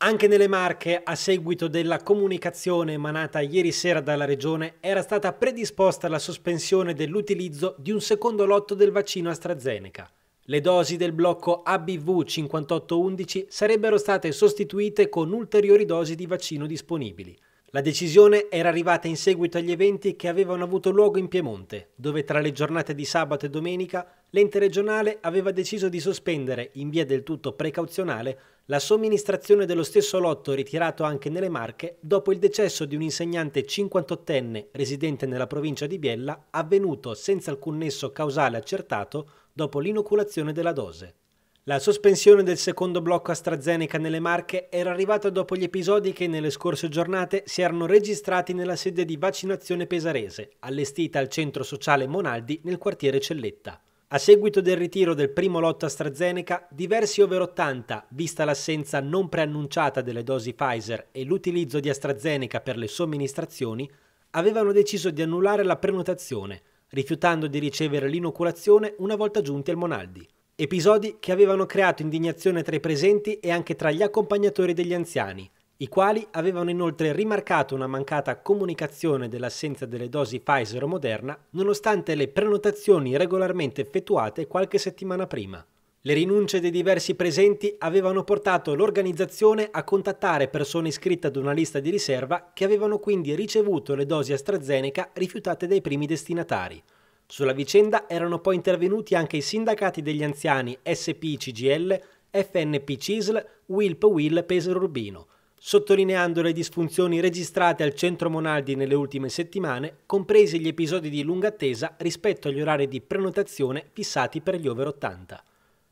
Anche nelle Marche, a seguito della comunicazione emanata ieri sera dalla Regione, era stata predisposta la sospensione dell'utilizzo di un secondo lotto del vaccino AstraZeneca. Le dosi del blocco ABV 5811 sarebbero state sostituite con ulteriori dosi di vaccino disponibili. La decisione era arrivata in seguito agli eventi che avevano avuto luogo in Piemonte, dove tra le giornate di sabato e domenica l'ente regionale aveva deciso di sospendere, in via del tutto precauzionale, la somministrazione dello stesso lotto ritirato anche nelle Marche dopo il decesso di un insegnante 58enne residente nella provincia di Biella, avvenuto senza alcun nesso causale accertato dopo l'inoculazione della dose. La sospensione del secondo blocco AstraZeneca nelle Marche era arrivata dopo gli episodi che nelle scorse giornate si erano registrati nella sede di vaccinazione pesarese, allestita al centro sociale Monaldi nel quartiere Celletta. A seguito del ritiro del primo lotto AstraZeneca, diversi over 80, vista l'assenza non preannunciata delle dosi Pfizer e l'utilizzo di AstraZeneca per le somministrazioni, avevano deciso di annullare la prenotazione, rifiutando di ricevere l'inoculazione una volta giunti al Monaldi. Episodi che avevano creato indignazione tra i presenti e anche tra gli accompagnatori degli anziani, i quali avevano inoltre rimarcato una mancata comunicazione dell'assenza delle dosi Pfizer o Moderna, nonostante le prenotazioni regolarmente effettuate qualche settimana prima. Le rinunce dei diversi presenti avevano portato l'organizzazione a contattare persone iscritte ad una lista di riserva che avevano quindi ricevuto le dosi AstraZeneca rifiutate dai primi destinatari. Sulla vicenda erano poi intervenuti anche i sindacati degli anziani SP CGL, FNP CISL, WILP WIL Pesaro Urbino, sottolineando le disfunzioni registrate al centro Monaldi nelle ultime settimane, compresi gli episodi di lunga attesa rispetto agli orari di prenotazione fissati per gli over 80.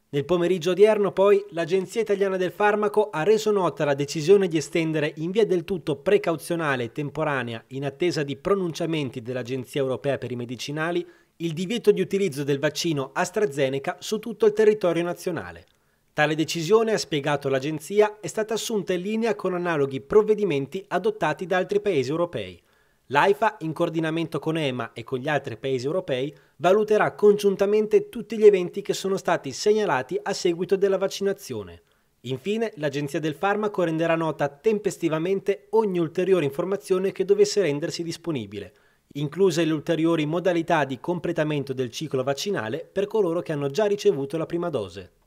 Nel pomeriggio odierno, poi, l'Agenzia Italiana del Farmaco ha reso nota la decisione di estendere in via del tutto precauzionale e temporanea, in attesa di pronunciamenti dell'Agenzia Europea per i Medicinali, il divieto di utilizzo del vaccino AstraZeneca su tutto il territorio nazionale. Tale decisione, ha spiegato l'agenzia, è stata assunta in linea con analoghi provvedimenti adottati da altri paesi europei. L'AIFA, in coordinamento con EMA e con gli altri paesi europei, valuterà congiuntamente tutti gli eventi che sono stati segnalati a seguito della vaccinazione. Infine, l'Agenzia del Farmaco renderà nota tempestivamente ogni ulteriore informazione che dovesse rendersi disponibile, incluse le ulteriori modalità di completamento del ciclo vaccinale per coloro che hanno già ricevuto la prima dose.